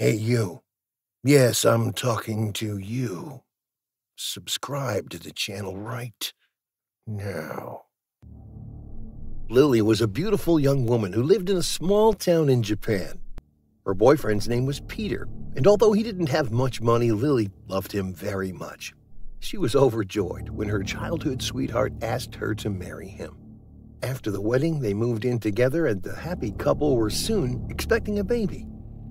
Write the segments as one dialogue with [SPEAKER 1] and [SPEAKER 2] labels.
[SPEAKER 1] Hey, you. Yes, I'm talking to you. Subscribe to the channel right now. Lily was a beautiful young woman who lived in a small town in Japan. Her boyfriend's name was Peter, and although he didn't have much money, Lily loved him very much. She was overjoyed when her childhood sweetheart asked her to marry him. After the wedding, they moved in together, and the happy couple were soon expecting a baby.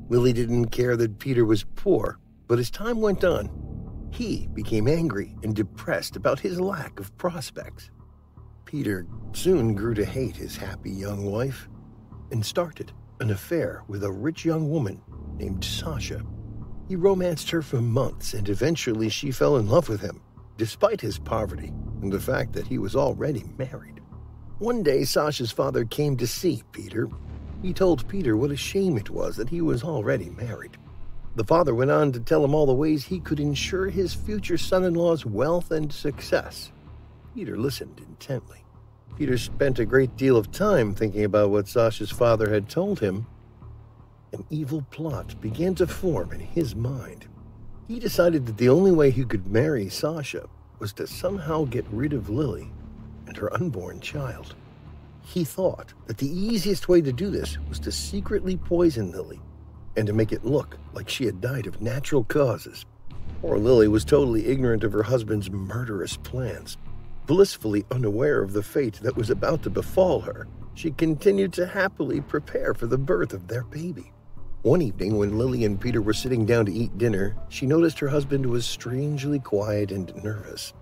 [SPEAKER 1] Lily didn't care that Peter was poor, but as time went on, he became angry and depressed about his lack of prospects. Peter soon grew to hate his happy young wife and started an affair with a rich young woman named Sasha. He romanced her for months, and eventually she fell in love with him, despite his poverty and the fact that he was already married. One day, Sasha's father came to see Peter. He told Peter what a shame it was that he was already married. The father went on to tell him all the ways he could ensure his future son in law's wealth and success. Peter listened intently. Peter spent a great deal of time thinking about what Sasha's father had told him an evil plot began to form in his mind. He decided that the only way he could marry Sasha was to somehow get rid of Lily and her unborn child. He thought that the easiest way to do this was to secretly poison Lily and to make it look like she had died of natural causes. Poor Lily was totally ignorant of her husband's murderous plans. Blissfully unaware of the fate that was about to befall her, she continued to happily prepare for the birth of their baby. One evening, when Lily and Peter were sitting down to eat dinner, she noticed her husband was strangely quiet and nervous.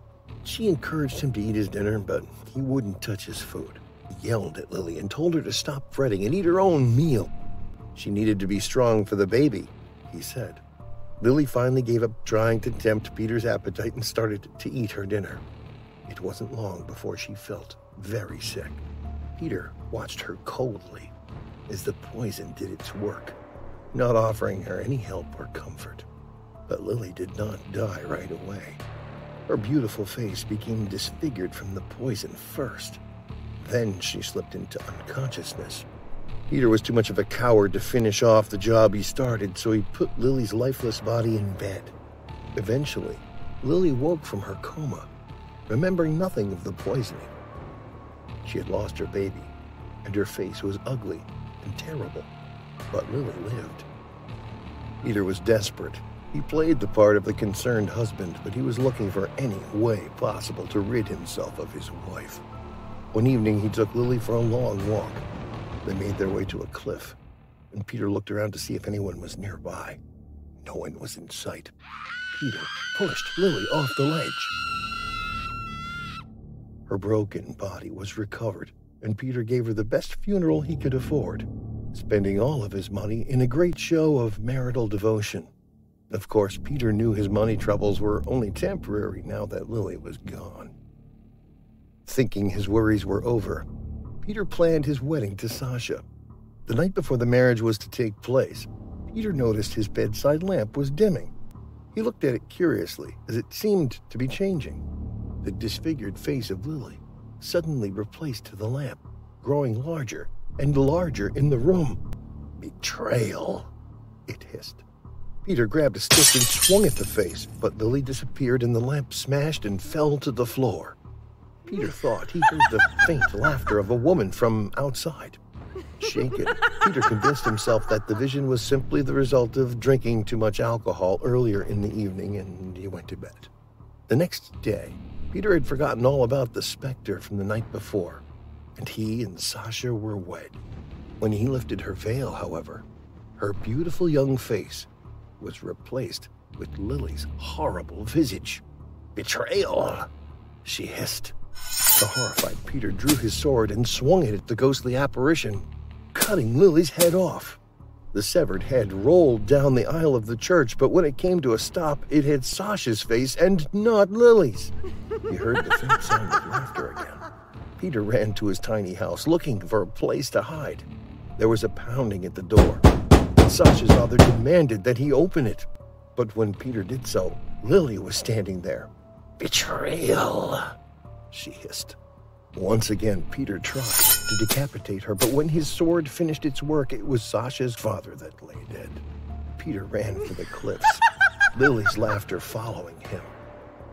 [SPEAKER 1] She encouraged him to eat his dinner, but he wouldn't touch his food. Yelled at Lily and told her to stop fretting and eat her own meal. She needed to be strong for the baby, he said. Lily finally gave up trying to tempt Peter's appetite and started to eat her dinner. It wasn't long before she felt very sick. Peter watched her coldly as the poison did its work not offering her any help or comfort. But Lily did not die right away. Her beautiful face became disfigured from the poison first. Then she slipped into unconsciousness. Peter was too much of a coward to finish off the job he started, so he put Lily's lifeless body in bed. Eventually, Lily woke from her coma, remembering nothing of the poisoning. She had lost her baby, and her face was ugly and terrible but Lily lived. Peter was desperate. He played the part of the concerned husband, but he was looking for any way possible to rid himself of his wife. One evening, he took Lily for a long walk. They made their way to a cliff, and Peter looked around to see if anyone was nearby. No one was in sight. Peter pushed Lily off the ledge. Her broken body was recovered, and Peter gave her the best funeral he could afford spending all of his money in a great show of marital devotion. Of course, Peter knew his money troubles were only temporary now that Lily was gone. Thinking his worries were over, Peter planned his wedding to Sasha. The night before the marriage was to take place, Peter noticed his bedside lamp was dimming. He looked at it curiously as it seemed to be changing. The disfigured face of Lily suddenly replaced the lamp, growing larger and larger in the room. Betrayal, it hissed. Peter grabbed a stick and swung at the face, but Lily disappeared and the lamp smashed and fell to the floor. Peter thought he heard the faint laughter of a woman from outside. Shaken, Peter convinced himself that the vision was simply the result of drinking too much alcohol earlier in the evening and he went to bed. The next day, Peter had forgotten all about the specter from the night before and he and Sasha were wed. When he lifted her veil, however, her beautiful young face was replaced with Lily's horrible visage. Betrayal, she hissed. The horrified Peter drew his sword and swung it at the ghostly apparition, cutting Lily's head off. The severed head rolled down the aisle of the church, but when it came to a stop, it hit Sasha's face and not Lily's. He heard the faint sound of laughter again. Peter ran to his tiny house looking for a place to hide. There was a pounding at the door. Sasha's father demanded that he open it. But when Peter did so, Lily was standing there. Betrayal, she hissed. Once again, Peter tried to decapitate her, but when his sword finished its work, it was Sasha's father that lay dead. Peter ran for the cliffs, Lily's laughter following him.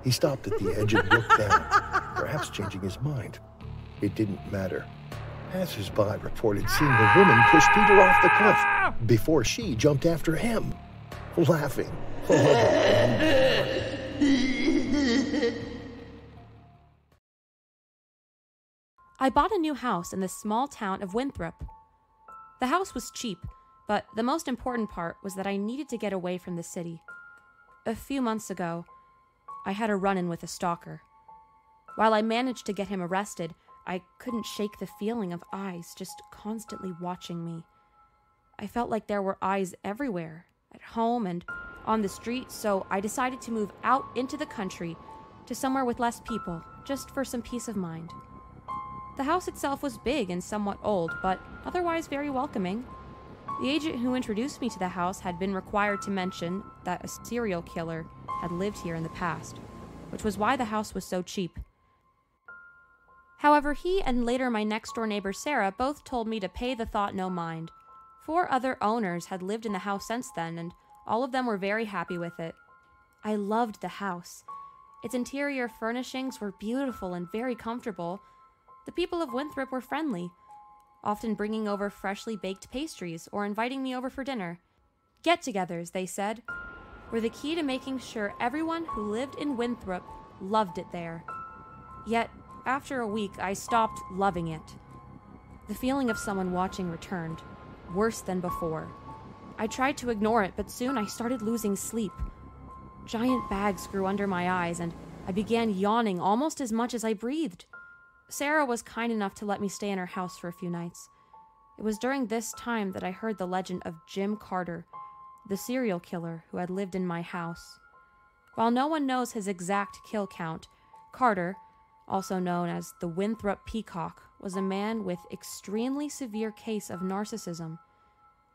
[SPEAKER 1] He stopped at the edge and looked down, perhaps changing his mind. It didn't matter. Passers-by reported seeing the woman push Peter off the cliff before she jumped after him, laughing.
[SPEAKER 2] I bought a new house in the small town of Winthrop. The house was cheap, but the most important part was that I needed to get away from the city. A few months ago, I had a run in with a stalker. While I managed to get him arrested, I couldn't shake the feeling of eyes just constantly watching me. I felt like there were eyes everywhere, at home and on the street, so I decided to move out into the country to somewhere with less people, just for some peace of mind. The house itself was big and somewhat old, but otherwise very welcoming. The agent who introduced me to the house had been required to mention that a serial killer had lived here in the past, which was why the house was so cheap. However, he and later my next door neighbor Sarah both told me to pay the thought no mind. Four other owners had lived in the house since then, and all of them were very happy with it. I loved the house. Its interior furnishings were beautiful and very comfortable, the people of Winthrop were friendly, often bringing over freshly baked pastries or inviting me over for dinner. Get togethers, they said, were the key to making sure everyone who lived in Winthrop loved it there. Yet, after a week, I stopped loving it. The feeling of someone watching returned, worse than before. I tried to ignore it, but soon I started losing sleep. Giant bags grew under my eyes, and I began yawning almost as much as I breathed. Sarah was kind enough to let me stay in her house for a few nights. It was during this time that I heard the legend of Jim Carter, the serial killer who had lived in my house. While no one knows his exact kill count, Carter, also known as the Winthrop Peacock, was a man with extremely severe case of narcissism.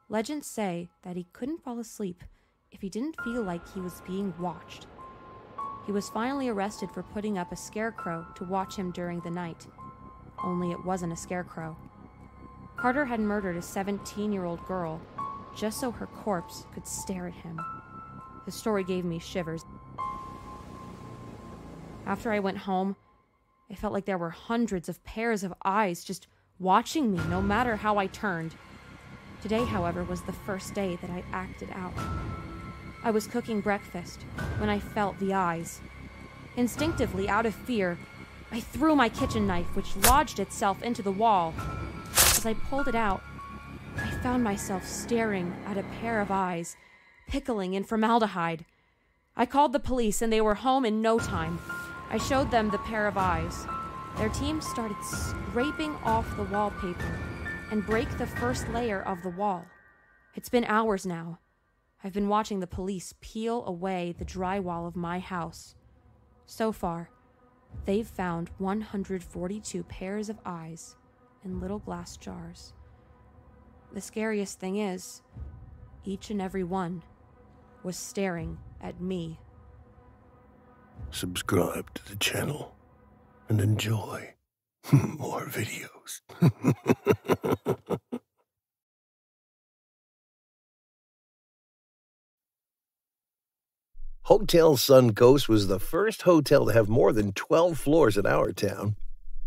[SPEAKER 2] Legends say that he couldn't fall asleep if he didn't feel like he was being watched. He was finally arrested for putting up a scarecrow to watch him during the night. Only it wasn't a scarecrow. Carter had murdered a 17 year old girl just so her corpse could stare at him. The story gave me shivers. After I went home, it felt like there were hundreds of pairs of eyes just watching me no matter how I turned. Today, however, was the first day that I acted out. I was cooking breakfast when I felt the eyes. Instinctively, out of fear, I threw my kitchen knife, which lodged itself into the wall. As I pulled it out, I found myself staring at a pair of eyes, pickling in formaldehyde. I called the police, and they were home in no time. I showed them the pair of eyes. Their team started scraping off the wallpaper and break the first layer of the wall. It's been hours now. I've been watching the police peel away the drywall of my house. So far, they've found 142 pairs of eyes in little glass jars. The scariest thing is, each and every one was staring at me.
[SPEAKER 1] Subscribe to the channel and enjoy more videos. Hotel Suncoast was the first hotel to have more than 12 floors in our town.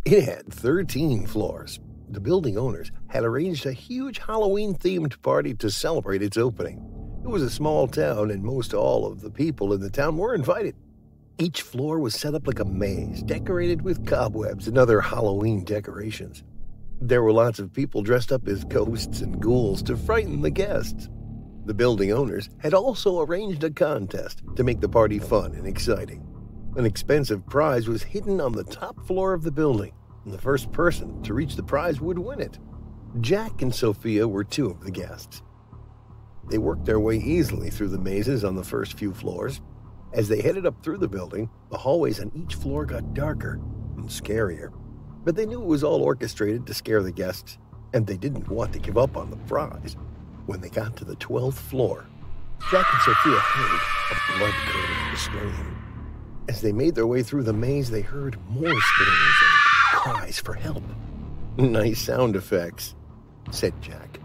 [SPEAKER 1] It had 13 floors. The building owners had arranged a huge Halloween themed party to celebrate its opening. It was a small town, and most all of the people in the town were invited. Each floor was set up like a maze, decorated with cobwebs and other Halloween decorations. There were lots of people dressed up as ghosts and ghouls to frighten the guests. The building owners had also arranged a contest to make the party fun and exciting. An expensive prize was hidden on the top floor of the building, and the first person to reach the prize would win it. Jack and Sophia were two of the guests. They worked their way easily through the mazes on the first few floors. As they headed up through the building, the hallways on each floor got darker and scarier. But they knew it was all orchestrated to scare the guests, and they didn't want to give up on the prize. When they got to the 12th floor, Jack and Sophia heard a blood-curdling scream. As they made their way through the maze, they heard more screams and cries for help. Nice sound effects, said Jack.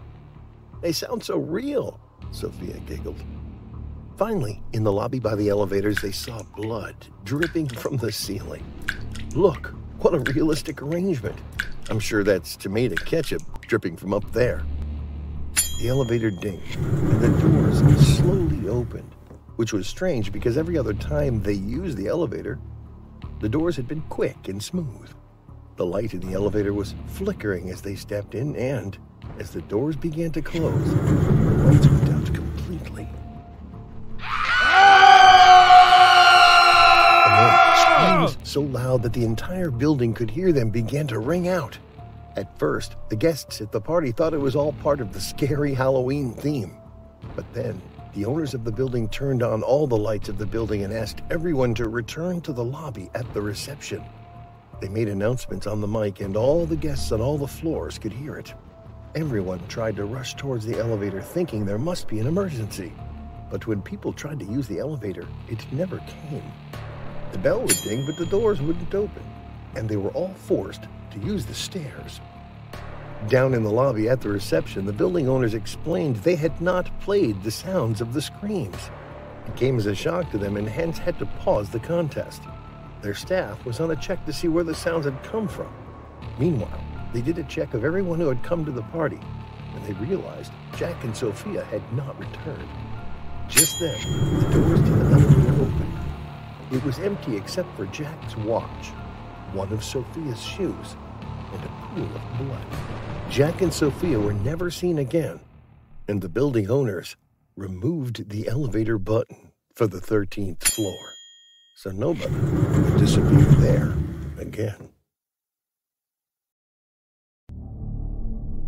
[SPEAKER 1] They sound so real. Sophia giggled. Finally, in the lobby by the elevators, they saw blood dripping from the ceiling. Look, what a realistic arrangement. I'm sure that's tomato ketchup dripping from up there. The elevator dinged, and the doors slowly opened, which was strange because every other time they used the elevator, the doors had been quick and smooth. The light in the elevator was flickering as they stepped in, and as the doors began to close, the lights went out completely. Screams so loud that the entire building could hear them began to ring out. At first, the guests at the party thought it was all part of the scary Halloween theme. But then, the owners of the building turned on all the lights of the building and asked everyone to return to the lobby at the reception. They made announcements on the mic, and all the guests on all the floors could hear it. Everyone tried to rush towards the elevator thinking there must be an emergency. But when people tried to use the elevator, it never came. The bell would ding, but the doors wouldn't open, and they were all forced to use the stairs. Down in the lobby at the reception, the building owners explained they had not played the sounds of the screams. It came as a shock to them and hence had to pause the contest. Their staff was on a check to see where the sounds had come from. Meanwhile, they did a check of everyone who had come to the party, and they realized Jack and Sophia had not returned. Just then, the doors to the elevator opened. It was empty except for Jack's watch, one of Sophia's shoes, and a pool of blood. Jack and Sophia were never seen again, and the building owners removed the elevator button for the 13th floor so nobody would disappear there again.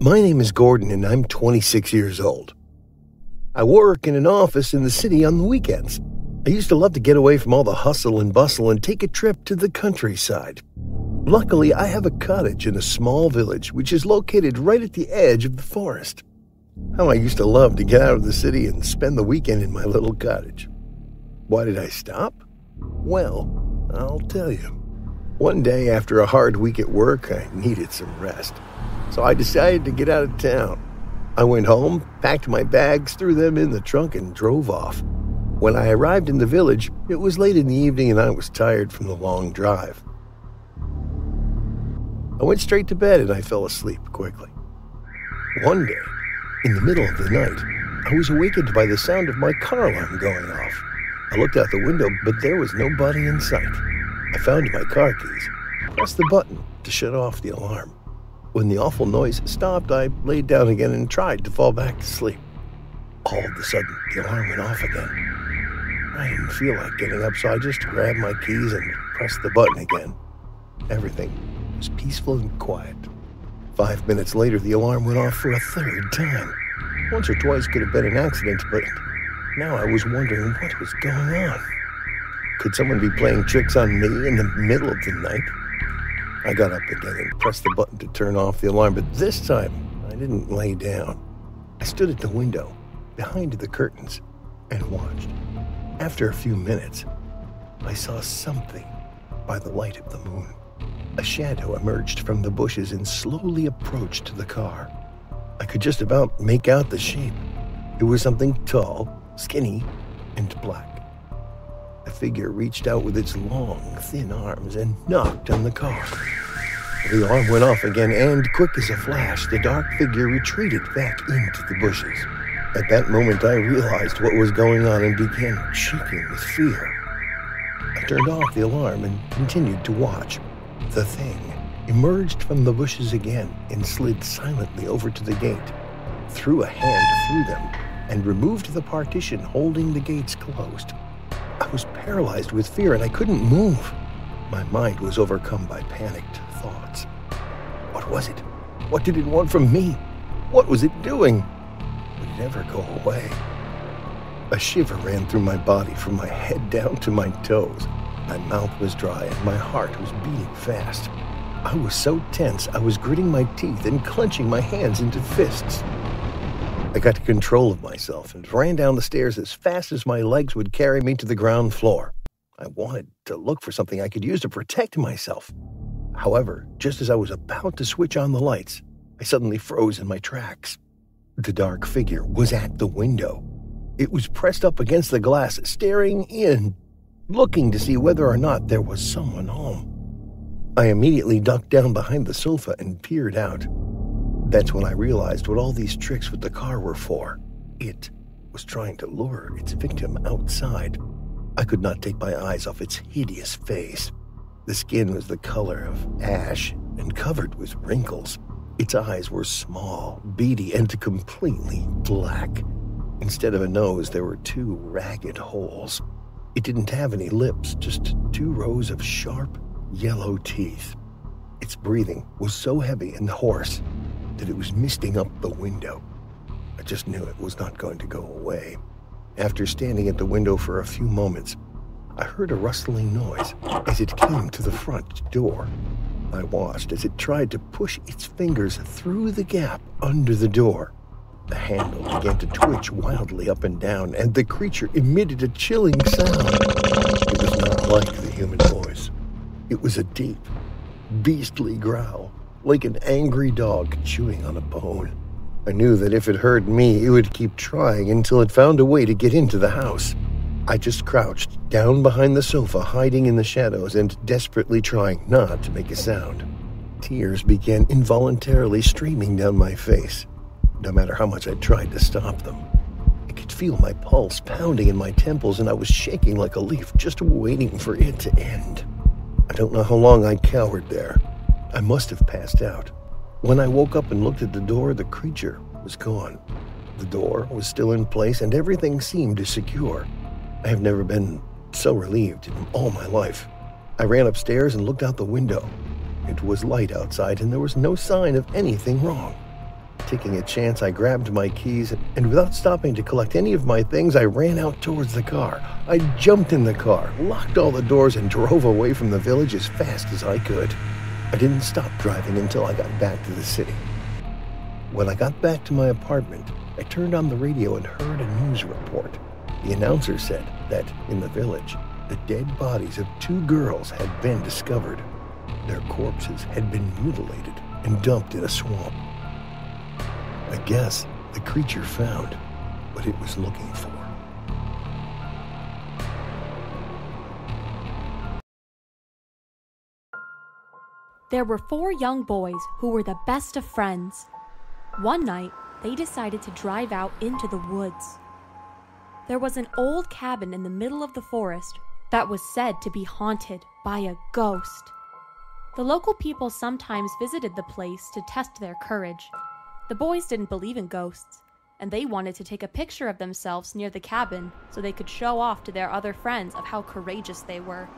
[SPEAKER 1] My name is Gordon, and I'm 26 years old. I work in an office in the city on the weekends. I used to love to get away from all the hustle and bustle and take a trip to the countryside. Luckily, I have a cottage in a small village which is located right at the edge of the forest. How I used to love to get out of the city and spend the weekend in my little cottage. Why did I stop? Well, I'll tell you. One day after a hard week at work, I needed some rest. So I decided to get out of town. I went home, packed my bags, threw them in the trunk, and drove off. When I arrived in the village, it was late in the evening and I was tired from the long drive. I went straight to bed and I fell asleep quickly. One day, in the middle of the night, I was awakened by the sound of my car alarm going off. I looked out the window, but there was nobody in sight. I found my car keys, pressed the button to shut off the alarm. When the awful noise stopped, I laid down again and tried to fall back to sleep. All of a sudden, the alarm went off again. I didn't feel like getting up, so I just grabbed my keys and pressed the button again. Everything was peaceful and quiet. Five minutes later, the alarm went off for a third time. Once or twice could have been an accident, but now I was wondering what was going on. Could someone be playing tricks on me in the middle of the night? I got up again and pressed the button to turn off the alarm, but this time I didn't lay down. I stood at the window, behind the curtains, and watched. After a few minutes, I saw something by the light of the moon. A shadow emerged from the bushes and slowly approached the car. I could just about make out the shape. It was something tall, skinny, and black. The figure reached out with its long, thin arms and knocked on the car. The alarm went off again, and quick as a flash, the dark figure retreated back into the bushes. At that moment, I realized what was going on and began shaking with fear. I turned off the alarm and continued to watch. The thing emerged from the bushes again and slid silently over to the gate, threw a hand through them, and removed the partition holding the gates closed. I was paralyzed with fear and I couldn't move. My mind was overcome by panicked thoughts. What was it? What did it want from me? What was it doing? Would it ever go away? A shiver ran through my body from my head down to my toes. My mouth was dry and my heart was beating fast. I was so tense, I was gritting my teeth and clenching my hands into fists. I got control of myself and ran down the stairs as fast as my legs would carry me to the ground floor. I wanted to look for something I could use to protect myself. However, just as I was about to switch on the lights, I suddenly froze in my tracks. The dark figure was at the window. It was pressed up against the glass, staring in, looking to see whether or not there was someone home. I immediately ducked down behind the sofa and peered out. That's when I realized what all these tricks with the car were for. It was trying to lure its victim outside. I could not take my eyes off its hideous face. The skin was the color of ash and covered with wrinkles. Its eyes were small, beady, and completely black. Instead of a nose, there were two ragged holes. It didn't have any lips, just two rows of sharp, yellow teeth. Its breathing was so heavy and hoarse that it was misting up the window. I just knew it was not going to go away. After standing at the window for a few moments, I heard a rustling noise as it came to the front door. I watched as it tried to push its fingers through the gap under the door. The handle began to twitch wildly up and down, and the creature emitted a chilling sound. It was not like the human voice. It was a deep, beastly growl, like an angry dog chewing on a bone. I knew that if it heard me, it would keep trying until it found a way to get into the house. I just crouched down behind the sofa, hiding in the shadows and desperately trying not to make a sound. Tears began involuntarily streaming down my face, no matter how much I tried to stop them. I could feel my pulse pounding in my temples, and I was shaking like a leaf, just waiting for it to end. I don't know how long I cowered there. I must have passed out. When I woke up and looked at the door, the creature was gone. The door was still in place, and everything seemed secure. I have never been so relieved in all my life. I ran upstairs and looked out the window. It was light outside and there was no sign of anything wrong. Taking a chance, I grabbed my keys and without stopping to collect any of my things, I ran out towards the car. I jumped in the car, locked all the doors, and drove away from the village as fast as I could. I didn't stop driving until I got back to the city. When I got back to my apartment, I turned on the radio and heard a news report. The announcer said that in the village, the dead bodies of two girls had been discovered. Their corpses had been mutilated and dumped in a swamp. I guess the creature found what it was looking for.
[SPEAKER 2] There were four young boys who were the best of friends. One night, they decided to drive out into the woods. There was an old cabin in the middle of the forest that was said to be haunted by a ghost. The local people sometimes visited the place to test their courage. The boys didn't believe in ghosts, and they wanted to take a picture of themselves near the cabin so they could show off to their other friends of how courageous they were.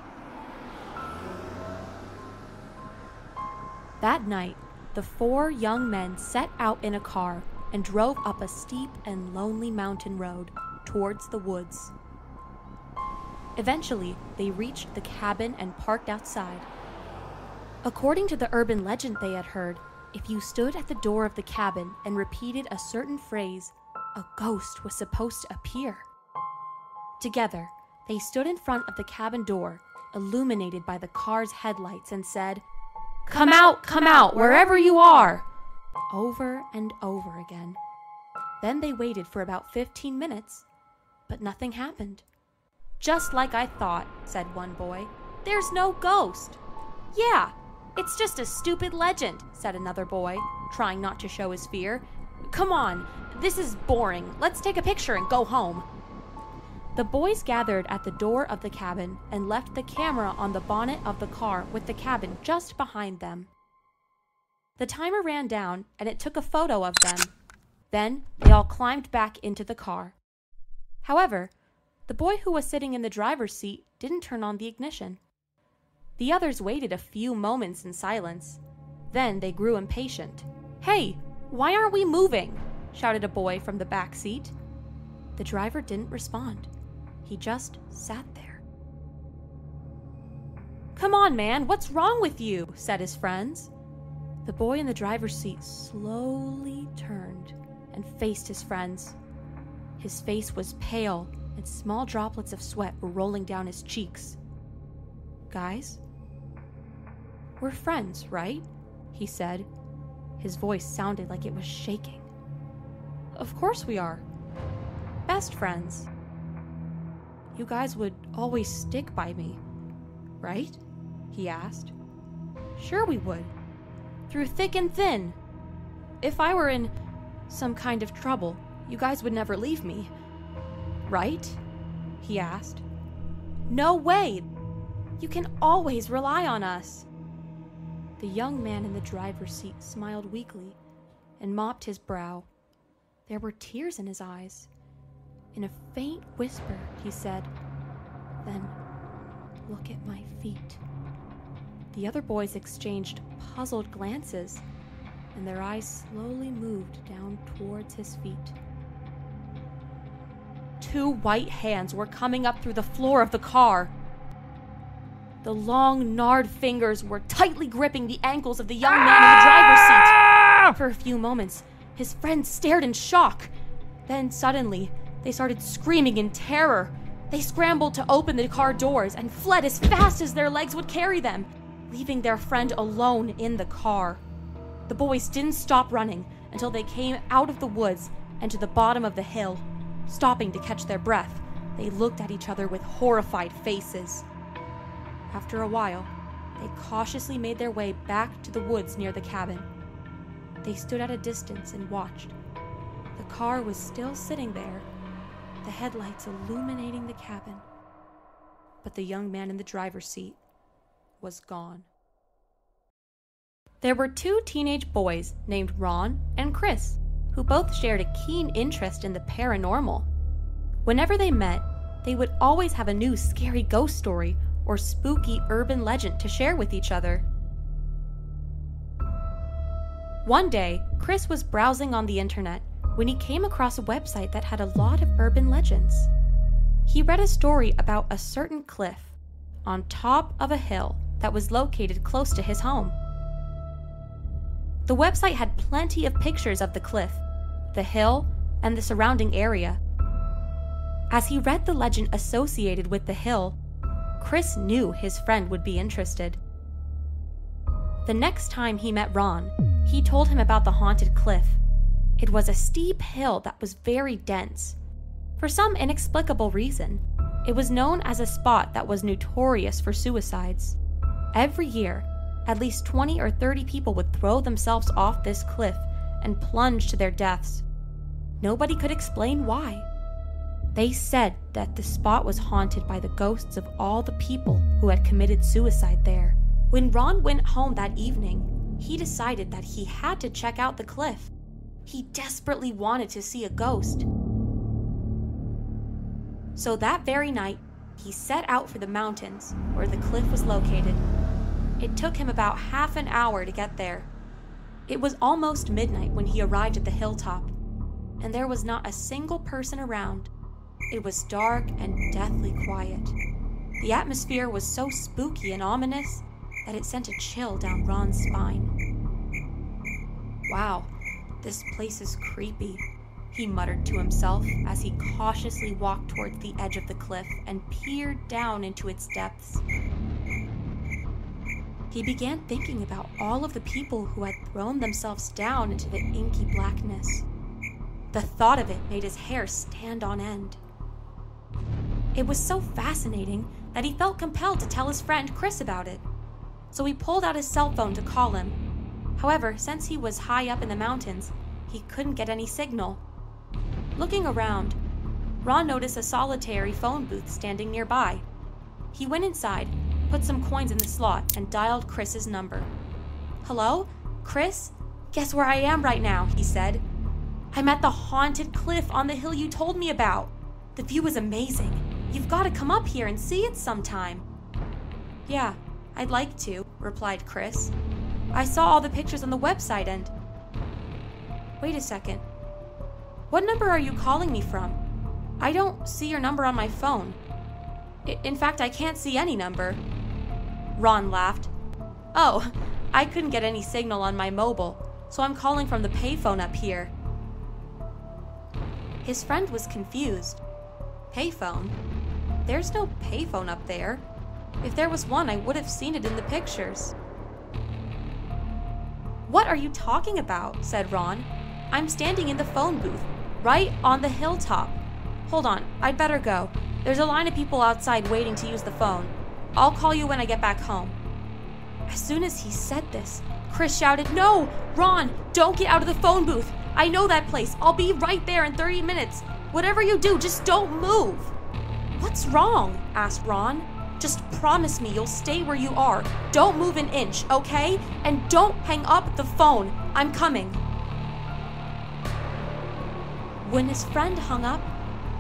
[SPEAKER 2] That night, the four young men set out in a car and drove up a steep and lonely mountain road towards the woods. Eventually, they reached the cabin and parked outside. According to the urban legend they had heard, if you stood at the door of the cabin and repeated a certain phrase, a ghost was supposed to appear. Together, they stood in front of the cabin door, illuminated by the car's headlights, and said, Come out, come out, wherever you are! Over and over again. Then they waited for about 15 minutes but nothing happened. Just like I thought, said one boy. There's no ghost. Yeah, it's just a stupid legend, said another boy, trying not to show his fear. Come on, this is boring. Let's take a picture and go home. The boys gathered at the door of the cabin and left the camera on the bonnet of the car with the cabin just behind them. The timer ran down and it took a photo of them. Then they all climbed back into the car. However, the boy who was sitting in the driver's seat didn't turn on the ignition. The others waited a few moments in silence. Then they grew impatient. Hey, why aren't we moving? shouted a boy from the back seat. The driver didn't respond. He just sat there. Come on, man, what's wrong with you? said his friends. The boy in the driver's seat slowly turned and faced his friends. His face was pale, and small droplets of sweat were rolling down his cheeks. Guys? We're friends, right? He said. His voice sounded like it was shaking. Of course we are. Best friends. You guys would always stick by me, right? He asked. Sure, we would. Through thick and thin. If I were in some kind of trouble, you guys would never leave me. Right? He asked. No way! You can always rely on us. The young man in the driver's seat smiled weakly and mopped his brow. There were tears in his eyes. In a faint whisper, he said, Then look at my feet. The other boys exchanged puzzled glances, and their eyes slowly moved down towards his feet. Two white hands were coming up through the floor of the car. The long, gnarled fingers were tightly gripping the ankles of the young man in the driver's seat. Ah! For a few moments, his friends stared in shock. Then, suddenly, they started screaming in terror. They scrambled to open the car doors and fled as fast as their legs would carry them, leaving their friend alone in the car. The boys didn't stop running until they came out of the woods and to the bottom of the hill. Stopping to catch their breath, they looked at each other with horrified faces. After a while, they cautiously made their way back to the woods near the cabin. They stood at a distance and watched. The car was still sitting there, the headlights illuminating the cabin. But the young man in the driver's seat was gone. There were two teenage boys named Ron and Chris who both shared a keen interest in the paranormal. Whenever they met, they would always have a new scary ghost story or spooky urban legend to share with each other. One day, Chris was browsing on the internet when he came across a website that had a lot of urban legends. He read a story about a certain cliff on top of a hill that was located close to his home. The website had plenty of pictures of the cliff, the hill, and the surrounding area. As he read the legend associated with the hill, Chris knew his friend would be interested. The next time he met Ron, he told him about the haunted cliff. It was a steep hill that was very dense. For some inexplicable reason, it was known as a spot that was notorious for suicides. Every year, at least 20 or 30 people would throw themselves off this cliff and plunge to their deaths. Nobody could explain why. They said that the spot was haunted by the ghosts of all the people who had committed suicide there. When Ron went home that evening, he decided that he had to check out the cliff. He desperately wanted to see a ghost. So that very night, he set out for the mountains where the cliff was located. It took him about half an hour to get there. It was almost midnight when he arrived at the hilltop, and there was not a single person around. It was dark and deathly quiet. The atmosphere was so spooky and ominous that it sent a chill down Ron's spine. Wow, this place is creepy, he muttered to himself as he cautiously walked towards the edge of the cliff and peered down into its depths. He began thinking about all of the people who had thrown themselves down into the inky blackness. The thought of it made his hair stand on end. It was so fascinating that he felt compelled to tell his friend Chris about it. So he pulled out his cell phone to call him. However, since he was high up in the mountains, he couldn't get any signal. Looking around, Ron noticed a solitary phone booth standing nearby. He went inside, put some coins in the slot, and dialed Chris's number. Hello? Chris? Guess where I am right now, he said. I'm at the haunted cliff on the hill you told me about. The view is amazing. You've got to come up here and see it sometime. Yeah, I'd like to, replied Chris. I saw all the pictures on the website and. Wait a second. What number are you calling me from? I don't see your number on my phone. I- in fact, I can't see any number. Ron laughed. Oh, I couldn't get any signal on my mobile, so I'm calling from the payphone up here. His friend was confused. Payphone? There's no payphone up there. If there was one, I would have seen it in the pictures. What are you talking about? said Ron. I'm standing in the phone booth. right on the hilltop. Hold on, I'd better go. There's a line of people outside waiting to use the phone. I'll call you when I get back home. As soon as he said this, Chris shouted, No! Ron, don't get out of the phone booth! I know that place. I'll be right there in 30 minutes. Whatever you do, just don't move. What's wrong? asked Ron. Just promise me you'll stay where you are. Don't move an inch, okay? And don't hang up the phone. I'm coming. When his friend hung up,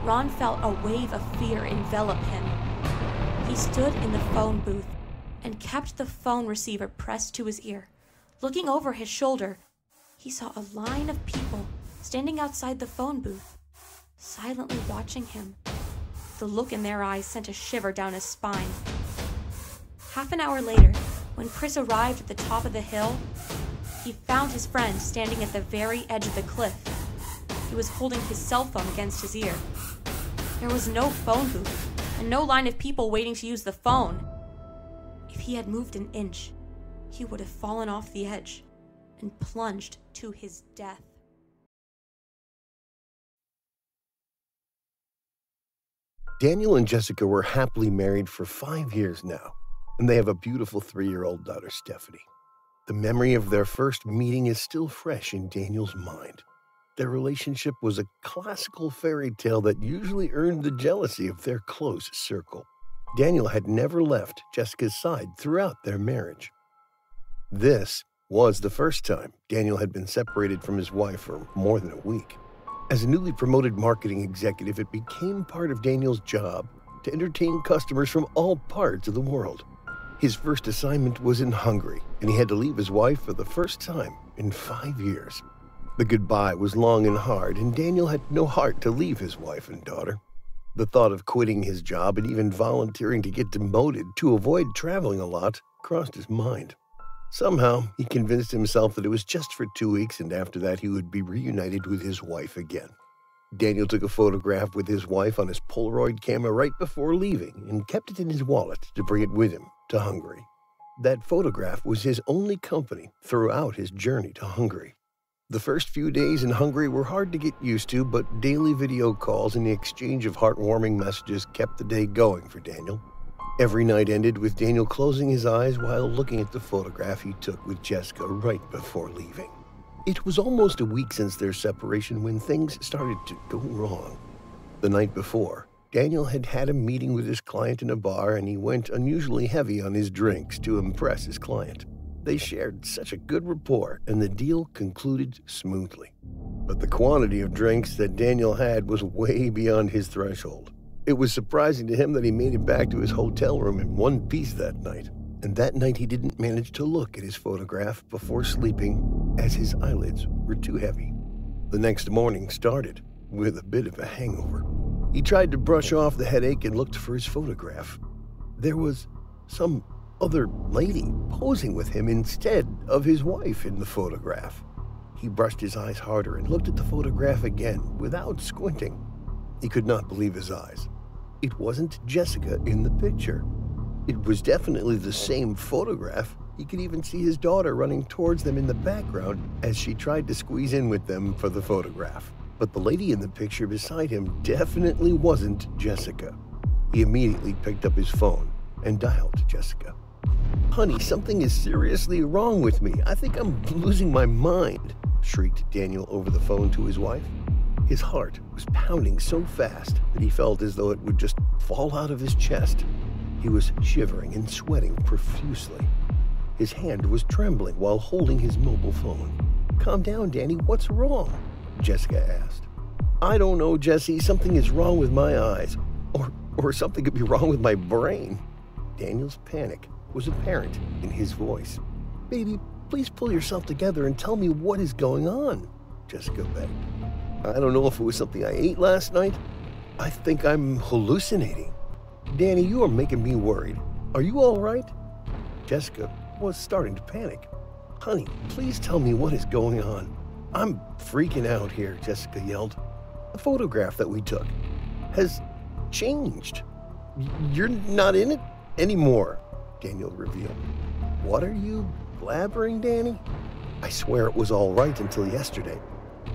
[SPEAKER 2] Ron felt a wave of fear envelop him. He stood in the phone booth and kept the phone receiver pressed to his ear. Looking over his shoulder, he saw a line of people standing outside the phone booth, silently watching him. The look in their eyes sent a shiver down his spine. Half an hour later, when Chris arrived at the top of the hill, he found his friend standing at the very edge of the cliff. He was holding his cell phone against his ear. There was no phone booth and no line of people waiting to use the phone. If he had moved an inch, he would have fallen off the edge and plunged to his death.
[SPEAKER 1] Daniel and Jessica were happily married for five years now, and they have a beautiful three year old daughter, Stephanie. The memory of their first meeting is still fresh in Daniel's mind. Their relationship was a classical fairy tale that usually earned the jealousy of their close circle. Daniel had never left Jessica's side throughout their marriage. This was the first time Daniel had been separated from his wife for more than a week. As a newly promoted marketing executive, it became part of Daniel's job to entertain customers from all parts of the world. His first assignment was in Hungary, and he had to leave his wife for the first time in five years. The goodbye was long and hard, and Daniel had no heart to leave his wife and daughter. The thought of quitting his job and even volunteering to get demoted to avoid traveling a lot crossed his mind. Somehow, he convinced himself that it was just for two weeks, and after that, he would be reunited with his wife again. Daniel took a photograph with his wife on his Polaroid camera right before leaving and kept it in his wallet to bring it with him to Hungary. That photograph was his only company throughout his journey to Hungary. The first few days in Hungary were hard to get used to, but daily video calls and the exchange of heartwarming messages kept the day going for Daniel. Every night ended with Daniel closing his eyes while looking at the photograph he took with Jessica right before leaving. It was almost a week since their separation when things started to go wrong. The night before, Daniel had had a meeting with his client in a bar and he went unusually heavy on his drinks to impress his client. They shared such a good rapport and the deal concluded smoothly. But the quantity of drinks that Daniel had was way beyond his threshold. It was surprising to him that he made it back to his hotel room in one piece that night. And that night he didn't manage to look at his photograph before sleeping, as his eyelids were too heavy. The next morning started with a bit of a hangover. He tried to brush off the headache and looked for his photograph. There was some other lady posing with him instead of his wife in the photograph. He brushed his eyes harder and looked at the photograph again without squinting. He could not believe his eyes. It wasn't Jessica in the picture. It was definitely the same photograph. He could even see his daughter running towards them in the background as she tried to squeeze in with them for the photograph. But the lady in the picture beside him definitely wasn't Jessica. He immediately picked up his phone and dialed Jessica. Honey, something is seriously wrong with me. I think I'm losing my mind, shrieked Daniel over the phone to his wife. His heart was pounding so fast that he felt as though it would just fall out of his chest. He was shivering and sweating profusely. His hand was trembling while holding his mobile phone. Calm down, Danny. What's wrong? Jessica asked. I don't know, Jesse. Something is wrong with my eyes. Or, or something could be wrong with my brain. Daniel's panic was apparent in his voice. Baby, please pull yourself together and tell me what is going on, Jessica begged. I don't know if it was something I ate last night. I think I'm hallucinating. Danny, you are making me worried. Are you all right? Jessica was starting to panic. Honey, please tell me what is going on. I'm freaking out here, Jessica yelled. The photograph that we took has changed. You're not in it anymore, Daniel revealed. What are you blabbering, Danny? I swear it was all right until yesterday.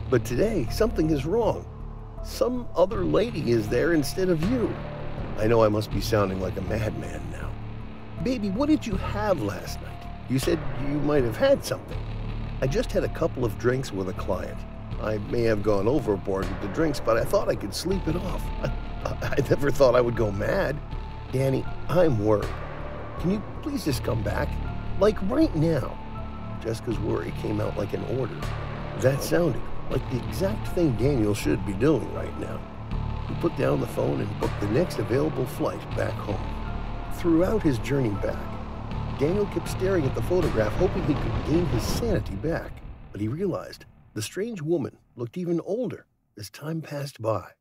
[SPEAKER 1] But today, something is wrong. Some other lady is there instead of you. I know I must be sounding like a madman now. Baby, what did you have last night? You said you might have had something. I just had a couple of drinks with a client. I may have gone overboard with the drinks, but I thought I could sleep it off. I, I, never thought I would go mad. Danny, I'm worried. Can you please just come back? Like right now. Jessica's worry came out like an order. That sounded like the exact thing Daniel should be doing right now. He put down the phone and booked the next available flight back home. Throughout his journey back, Daniel kept staring at the photograph, hoping he could gain his sanity back. But he realized the strange woman looked even older as time passed by.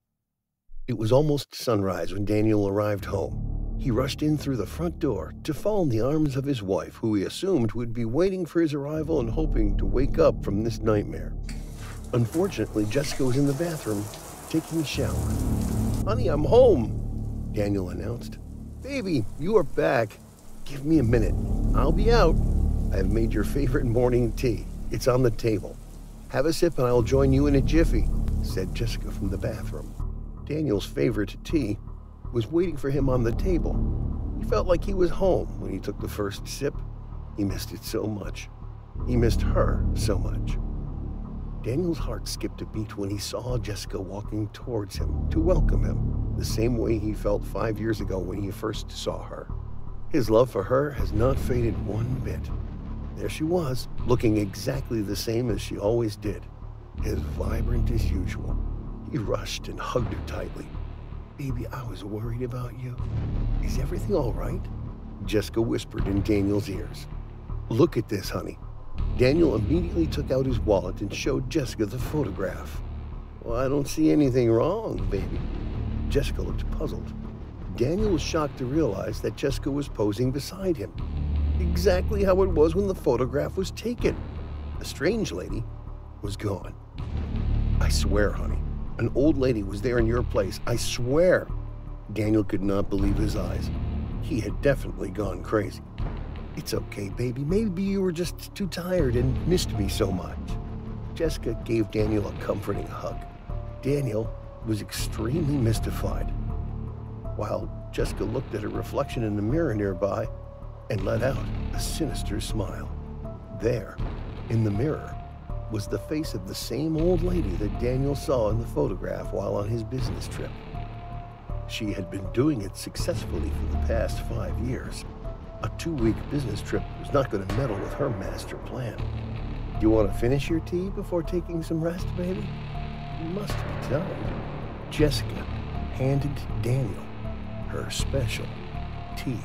[SPEAKER 1] It was almost sunrise when Daniel arrived home. He rushed in through the front door to fall in the arms of his wife, who he assumed would be waiting for his arrival and hoping to wake up from this nightmare. Unfortunately, Jessica was in the bathroom taking a shower. Honey, I'm home, Daniel announced. Baby, you are back. Give me a minute. I'll be out. I have made your favorite morning tea. It's on the table. Have a sip and I'll join you in a jiffy, said Jessica from the bathroom. Daniel's favorite tea was waiting for him on the table. He felt like he was home when he took the first sip. He missed it so much. He missed her so much. Daniel's heart skipped a beat when he saw Jessica walking towards him to welcome him, the same way he felt five years ago when he first saw her. His love for her has not faded one bit. There she was, looking exactly the same as she always did, as vibrant as usual. He rushed and hugged her tightly. Baby, I was worried about you. Is everything all right? Jessica whispered in Daniel's ears. Look at this, honey. Daniel immediately took out his wallet and showed Jessica the photograph. Well, I don't see anything wrong, baby. Jessica looked puzzled. Daniel was shocked to realize that Jessica was posing beside him, exactly how it was when the photograph was taken. The strange lady was gone. I swear, honey, an old lady was there in your place. I swear. Daniel could not believe his eyes. He had definitely gone crazy. It's okay, baby. Maybe you were just too tired and missed me so much. Jessica gave Daniel a comforting hug. Daniel was extremely mystified. While Jessica looked at her reflection in the mirror nearby and let out a sinister smile. There, in the mirror, was the face of the same old lady that Daniel saw in the photograph while on his business trip. She had been doing it successfully for the past five years. A two-week business trip was not going to meddle with her master plan. You want to finish your tea before taking some rest, baby? You must be done. Jessica handed Daniel her special tea.